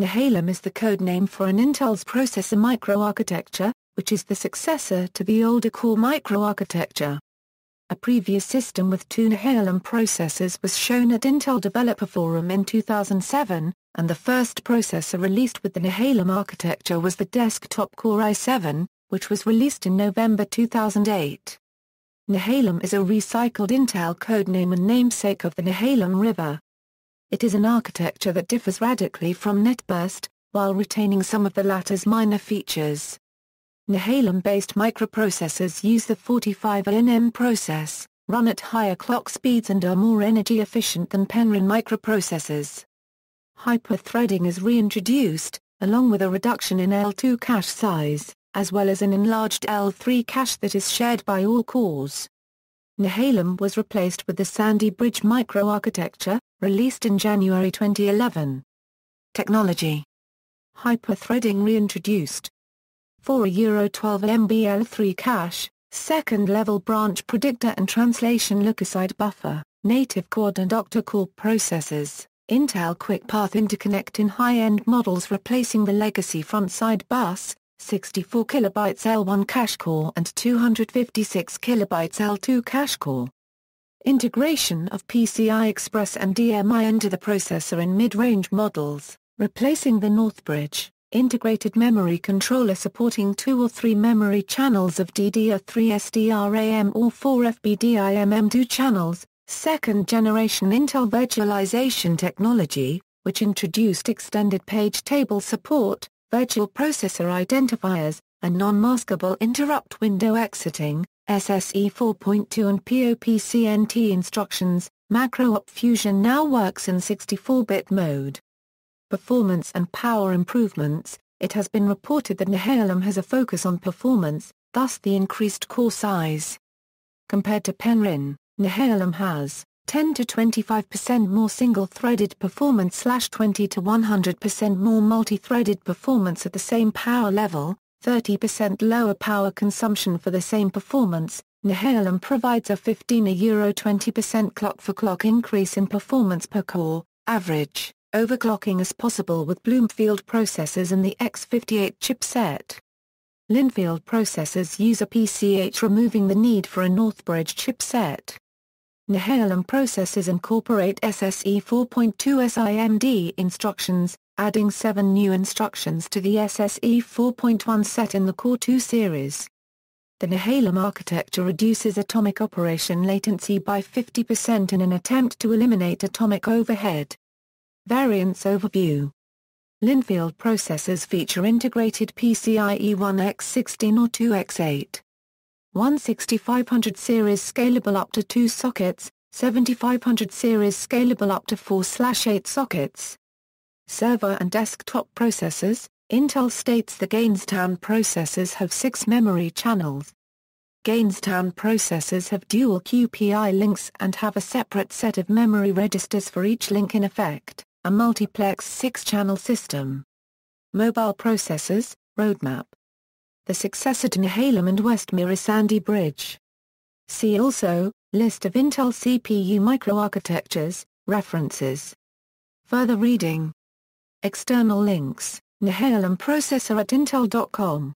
Nehalem is the code name for an Intel's processor microarchitecture, which is the successor to the older Core microarchitecture. A previous system with two Nehalem processors was shown at Intel Developer Forum in 2007, and the first processor released with the Nehalem architecture was the desktop Core i7, which was released in November 2008. Nehalem is a recycled Intel codename and namesake of the Nehalem River. It is an architecture that differs radically from NetBurst, while retaining some of the latter's minor features. Nehalem-based microprocessors use the 45nm process, run at higher clock speeds and are more energy efficient than Penryn microprocessors. Hyper-threading is reintroduced, along with a reduction in L2 cache size, as well as an enlarged L3 cache that is shared by all cores. Nehalem was replaced with the Sandy Bridge microarchitecture, released in January 2011. Technology Hyperthreading reintroduced. For a Euro 12 MB L3 cache, second-level branch predictor and translation lookaside buffer, native quad and octa-core processors, Intel QuickPath interconnect in high-end models replacing the legacy front-side bus, 64 KB L1 cache core and 256 KB L2 cache core. Integration of PCI Express and DMI into the processor in mid-range models, replacing the Northbridge, integrated memory controller supporting two or three memory channels of DDR3 SDRAM or 4 FBDIMM2 channels, second-generation Intel virtualization technology, which introduced extended page table support, virtual processor identifiers, and non-maskable interrupt window exiting, SSE 4.2 and POPCNT instructions, MacroOp Fusion now works in 64-bit mode. Performance and power improvements, it has been reported that Nehalem has a focus on performance, thus the increased core size. Compared to Penryn, Nehalem has 10 to 25% more single-threaded performance slash 20 to 100% more multi-threaded performance at the same power level, 30% lower power consumption for the same performance. Nehalem provides a 15 a euro 20% clock-for-clock increase in performance per core, average. Overclocking is possible with Bloomfield processors and the X58 chipset. Lynnfield processors use a PCH removing the need for a Northbridge chipset. Nehalem processors incorporate SSE 4.2 SIMD instructions, adding seven new instructions to the SSE 4.1 set in the Core 2 series. The Nehalem architecture reduces atomic operation latency by 50% in an attempt to eliminate atomic overhead. Variants Overview Lynnfield processors feature integrated PCIe 1x16 or 2x8. 16500 series scalable up to 2 sockets, 7500 series scalable up to 4-8 sockets. Server and desktop processors, Intel states the Gainestown processors have 6 memory channels. Gainestown processors have dual QPI links and have a separate set of memory registers for each link in effect, a multiplex 6-channel system. Mobile processors, roadmap the successor to Nehalem and Westmere is Sandy Bridge. See also, List of Intel CPU microarchitectures, references. Further reading. External links, Nehalem processor at intel.com.